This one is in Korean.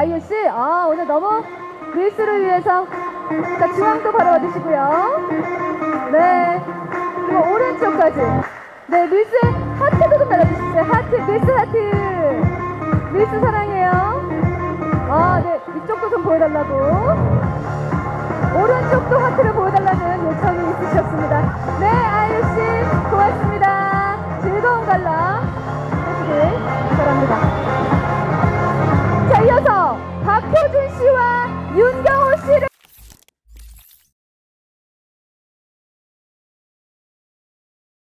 아이유 씨. 아, 오늘 너무 밀수를 위해서. 자, 중앙도 바로 와주시고요. 네. 그리고 오른쪽까지. 네, 밀스 하트도 좀 날려주시죠. 하트, 밀스 하트. 밀스 사랑해요. 아, 네. 이쪽도 좀 보여달라고. 오른쪽 바